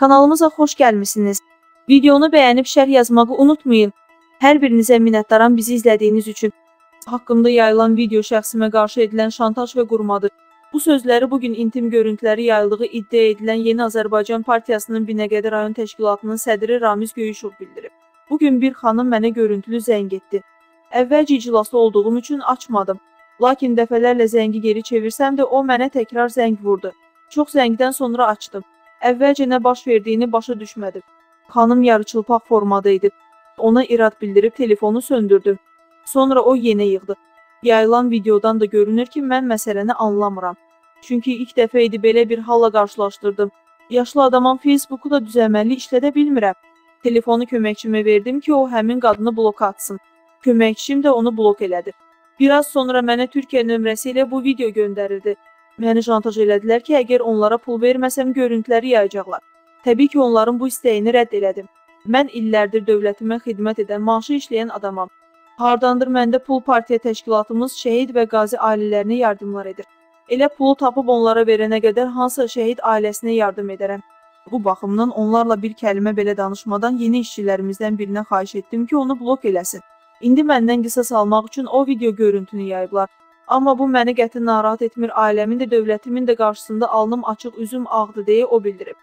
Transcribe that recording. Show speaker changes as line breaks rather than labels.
Kanalımıza xoş gəlmisiniz. Videonu bəyənib şərh yazmağı unutmayın. Hər birinizə minnətdaram bizi izlədiyiniz üçün. Haqqımda yayılan video şəxsimə qarşı edilən şantaj və qurmadır. Bu sözləri bugün intim görüntüləri yayıldığı iddia edilən Yeni Azərbaycan Partiyasının Binəqədi rayon təşkilatının sədri Ramiz Göyüşov bildirib. Bugün bir xanım mənə görüntülü zəng etdi. Əvvəlcə iclasda olduğum üçün açmadım. Lakin dəfələrlə zəngi geri çevirsəm də o mənə təkrar zəng vurdu. Çox zəngdən sonra açdım. Əvvəlcə nə baş verdiyini başa düşmədim. Xanım yarıçılpaq formada idi. Ona irad bildirib telefonu söndürdüm. Sonra o yenə yığdı. Yayılan videodan da görünür ki, mən məsələni anlamıram. Çünki ilk dəfə idi belə bir halla qarşılaşdırdım. Yaşlı adamın Facebooku da düzəməlli işlədə bilmirəm. Telefonu köməkçimə verdim ki, o həmin qadını bloka atsın. Köməkçim də onu blok elədi. Biraz sonra mənə Türkiyə nömrəsi ilə bu video göndərildi. Məni şantaj elədilər ki, əgər onlara pul verməsəm görüntüləri yayacaqlar. Təbii ki, onların bu istəyini rədd elədim. Mən illərdir dövlətimə xidmət edən, maaşı işləyən adamam. Hardandır məndə pul partiya təşkilatımız şəhid və qazi ailələrinə yardımlar edir. Elə pulu tapıb onlara verənə qədər hansı şəhid ailəsinə yardım edərəm. Bu baxımdan onlarla bir kəlmə belə danışmadan yeni işçilərimizdən birinə xahiş etdim ki, onu blok eləsin. İndi məndən qisas almaq üçün o video görüntünü yayıblar. Amma bu məni qəti narahat etmir, ailəmin də, dövlətimin də qarşısında alnım açıq, üzüm ağdı deyə o bildirib.